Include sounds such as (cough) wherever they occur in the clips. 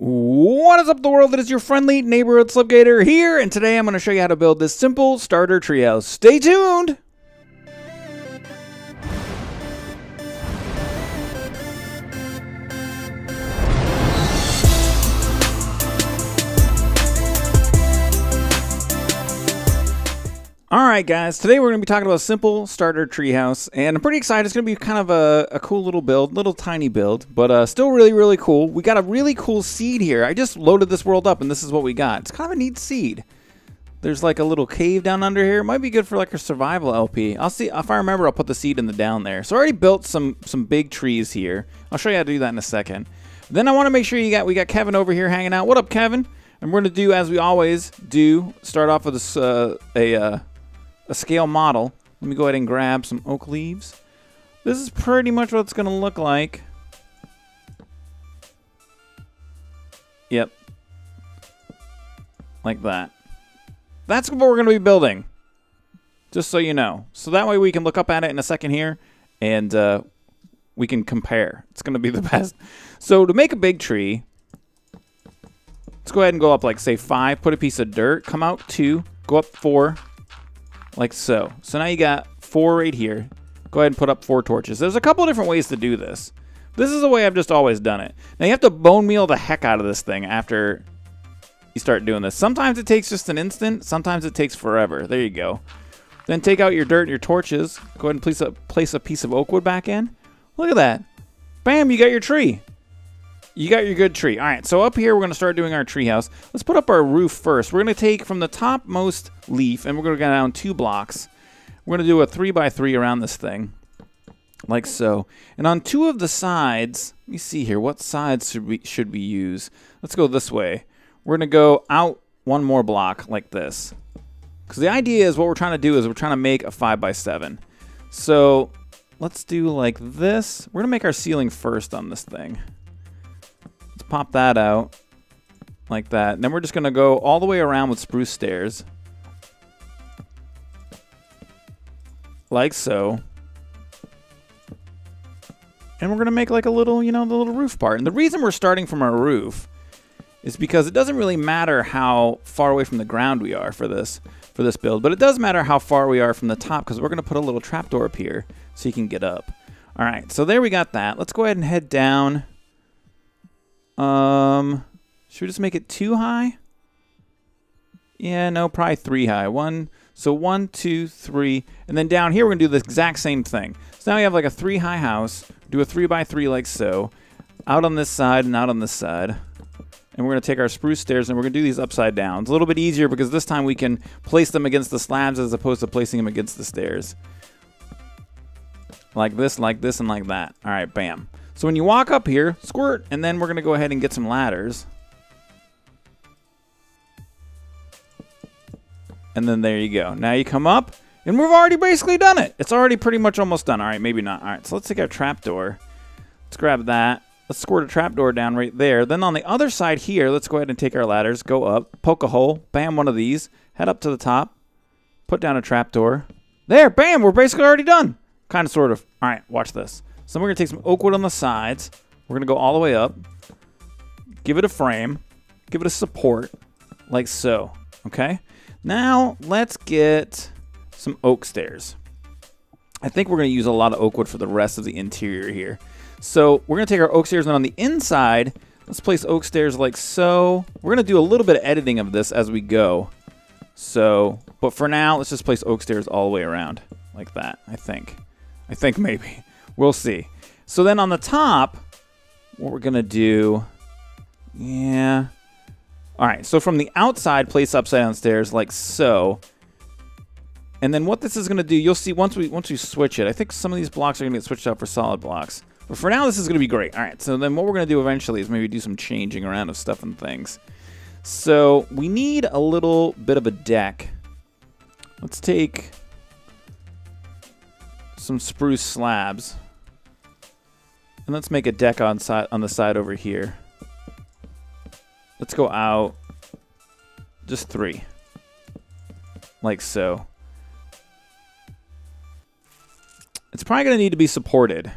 What is up, the world? It is your friendly neighborhood Slipgator here, and today I'm going to show you how to build this simple starter treehouse. Stay tuned! Alright guys, today we're going to be talking about a simple starter treehouse, and I'm pretty excited. It's going to be kind of a, a cool little build, little tiny build, but uh, still really, really cool. We got a really cool seed here. I just loaded this world up, and this is what we got. It's kind of a neat seed. There's like a little cave down under here. It might be good for like a survival LP. I'll see, if I remember, I'll put the seed in the down there. So I already built some, some big trees here. I'll show you how to do that in a second. Then I want to make sure you got, we got Kevin over here hanging out. What up, Kevin? And we're going to do, as we always do, start off with this, uh, a... Uh, a scale model. Let me go ahead and grab some oak leaves. This is pretty much what it's going to look like. Yep. Like that. That's what we're going to be building. Just so you know. So that way we can look up at it in a second here and uh, we can compare. It's going to be (laughs) the best. So to make a big tree, let's go ahead and go up like say five, put a piece of dirt, come out two, go up four, like so. So now you got four right here. Go ahead and put up four torches. There's a couple different ways to do this. This is the way I've just always done it. Now you have to bone meal the heck out of this thing after you start doing this. Sometimes it takes just an instant. Sometimes it takes forever. There you go. Then take out your dirt and your torches. Go ahead and place a, place a piece of oak wood back in. Look at that. Bam, you got your tree. You got your good tree. All right, so up here, we're going to start doing our treehouse. Let's put up our roof first. We're going to take from the topmost leaf, and we're going to go down two blocks. We're going to do a three by three around this thing, like so. And on two of the sides, let me see here, what sides should we, should we use? Let's go this way. We're going to go out one more block like this. Because the idea is what we're trying to do is we're trying to make a five by seven. So let's do like this. We're going to make our ceiling first on this thing pop that out like that. And then we're just going to go all the way around with spruce stairs. Like so. And we're going to make like a little, you know, the little roof part. And the reason we're starting from our roof is because it doesn't really matter how far away from the ground we are for this for this build, but it does matter how far we are from the top because we're going to put a little trapdoor up here so you can get up. All right, so there we got that. Let's go ahead and head down um, should we just make it two high? Yeah, no, probably three high. One, so one, two, three, and then down here we're gonna do the exact same thing. So now we have like a three high house. Do a three by three like so. Out on this side and out on this side. And we're gonna take our spruce stairs and we're gonna do these upside down. It's a little bit easier because this time we can place them against the slabs as opposed to placing them against the stairs. Like this, like this, and like that. All right, bam. So when you walk up here, squirt, and then we're going to go ahead and get some ladders. And then there you go. Now you come up, and we've already basically done it. It's already pretty much almost done. All right, maybe not. All right, so let's take our trapdoor. Let's grab that. Let's squirt a trapdoor down right there. Then on the other side here, let's go ahead and take our ladders, go up, poke a hole, bam, one of these, head up to the top, put down a trapdoor. There, bam, we're basically already done. Kind of, sort of. All right, watch this. So we're going to take some oak wood on the sides. We're going to go all the way up. Give it a frame. Give it a support, like so. Okay? Now, let's get some oak stairs. I think we're going to use a lot of oak wood for the rest of the interior here. So we're going to take our oak stairs, and on the inside, let's place oak stairs like so. We're going to do a little bit of editing of this as we go. So, but for now, let's just place oak stairs all the way around, like that, I think. I think maybe. We'll see. So then on the top, what we're going to do, yeah. All right, so from the outside, place upside down stairs like so. And then what this is going to do, you'll see once we once we switch it. I think some of these blocks are going to get switched out for solid blocks. But for now, this is going to be great. All right, so then what we're going to do eventually is maybe do some changing around of stuff and things. So we need a little bit of a deck. Let's take some spruce slabs. And let's make a deck on side on the side over here. Let's go out just three. Like so. It's probably going to need to be supported.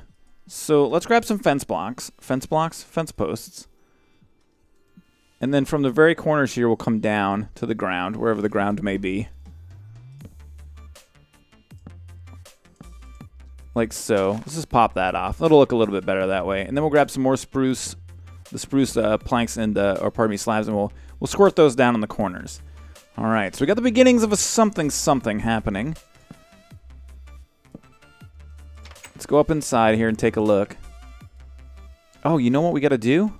So let's grab some fence blocks. Fence blocks? Fence posts. And then from the very corners here, we'll come down to the ground, wherever the ground may be. Like so. Let's just pop that off. That'll look a little bit better that way. And then we'll grab some more spruce, the spruce uh, planks and, uh, or pardon me, slabs, and we'll, we'll squirt those down in the corners. All right, so we got the beginnings of a something something happening. Let's go up inside here and take a look. Oh, you know what we got to do?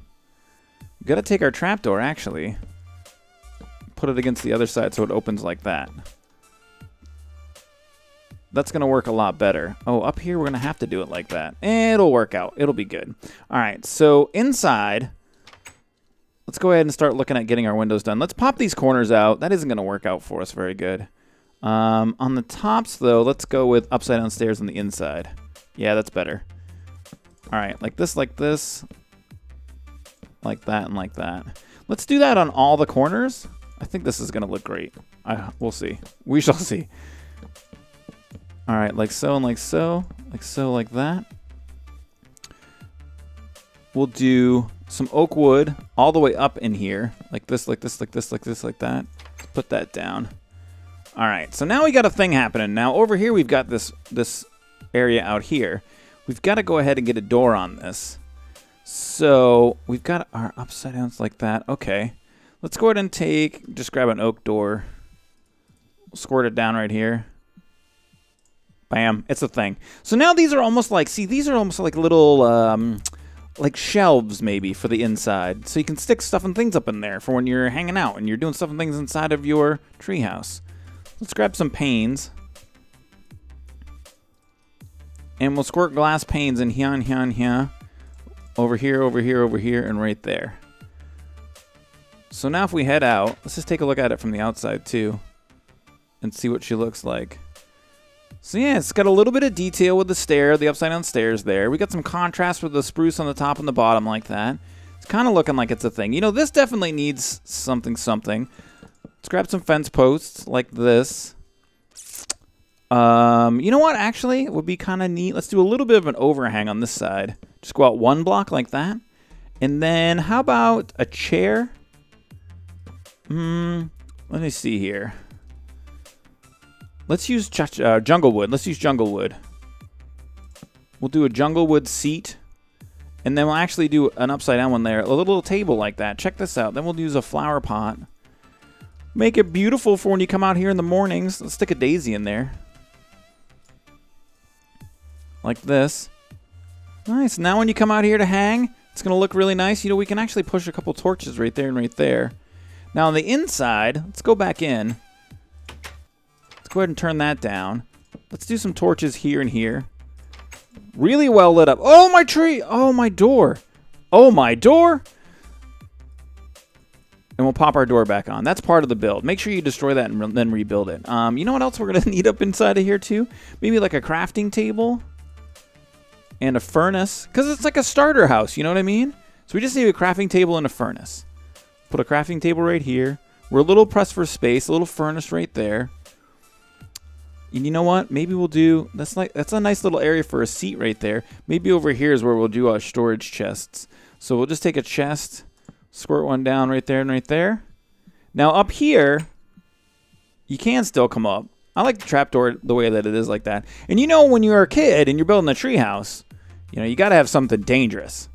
we got to take our trapdoor, actually. Put it against the other side so it opens like that. That's going to work a lot better. Oh, up here we're going to have to do it like that. It'll work out. It'll be good. All right, so inside, let's go ahead and start looking at getting our windows done. Let's pop these corners out. That isn't going to work out for us very good. Um, on the tops, though, let's go with upside down stairs on the inside. Yeah, that's better. All right, like this, like this, like that, and like that. Let's do that on all the corners. I think this is going to look great. I, we'll see. We shall (laughs) see. All right, like so and like so, like so, like that. We'll do some oak wood all the way up in here, like this, like this, like this, like this, like that. put that down. All right, so now we got a thing happening. Now over here we've got this this area out here. We've got to go ahead and get a door on this. So we've got our upside downs like that. Okay, let's go ahead and take, just grab an oak door. Squirt it down right here. Bam. It's a thing. So now these are almost like, see, these are almost like little, um, like shelves maybe for the inside. So you can stick stuff and things up in there for when you're hanging out and you're doing stuff and things inside of your treehouse. Let's grab some panes. And we'll squirt glass panes in here and here and here. Over here, over here, over here, and right there. So now if we head out, let's just take a look at it from the outside too. And see what she looks like. So yeah, it's got a little bit of detail with the stair, the upside down stairs there. We got some contrast with the spruce on the top and the bottom like that. It's kind of looking like it's a thing. You know, this definitely needs something something. Let's grab some fence posts like this. Um, you know what? Actually, it would be kind of neat. Let's do a little bit of an overhang on this side. Just go out one block like that. And then how about a chair? Hmm, let me see here. Let's use uh, jungle wood. Let's use jungle wood. We'll do a jungle wood seat. And then we'll actually do an upside down one there. A little table like that. Check this out. Then we'll use a flower pot. Make it beautiful for when you come out here in the mornings. Let's stick a daisy in there. Like this. Nice. Now when you come out here to hang, it's going to look really nice. You know, we can actually push a couple torches right there and right there. Now on the inside, let's go back in go ahead and turn that down. Let's do some torches here and here. Really well lit up. Oh, my tree. Oh, my door. Oh, my door. And we'll pop our door back on. That's part of the build. Make sure you destroy that and re then rebuild it. Um, you know what else we're going (laughs) to need up inside of here, too? Maybe like a crafting table and a furnace. Because it's like a starter house, you know what I mean? So we just need a crafting table and a furnace. Put a crafting table right here. We're a little pressed for space. A little furnace right there. And you know what? Maybe we'll do that's like that's a nice little area for a seat right there. Maybe over here is where we'll do our storage chests. So we'll just take a chest, squirt one down right there and right there. Now up here, you can still come up. I like the trapdoor the way that it is like that. And you know when you're a kid and you're building a treehouse, you know, you got to have something dangerous.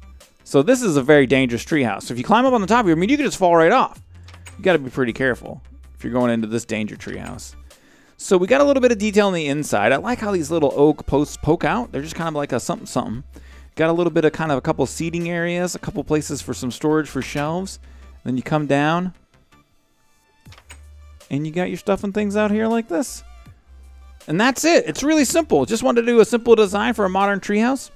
So this is a very dangerous treehouse. So if you climb up on the top of it, I mean, you could just fall right off. You got to be pretty careful if you're going into this danger treehouse. So we got a little bit of detail on the inside. I like how these little oak posts poke out. They're just kind of like a something something. Got a little bit of kind of a couple seating areas, a couple places for some storage for shelves. Then you come down and you got your stuff and things out here like this. And that's it. It's really simple. Just wanted to do a simple design for a modern treehouse.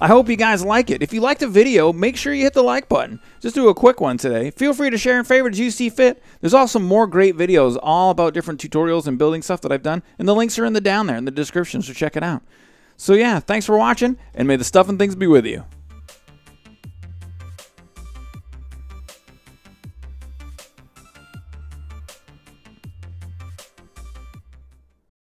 I hope you guys like it. If you liked the video, make sure you hit the like button. Just do a quick one today. Feel free to share and favorite as you see fit. There's also more great videos all about different tutorials and building stuff that I've done, and the links are in the down there in the description, so check it out. So yeah, thanks for watching, and may the stuff and things be with you.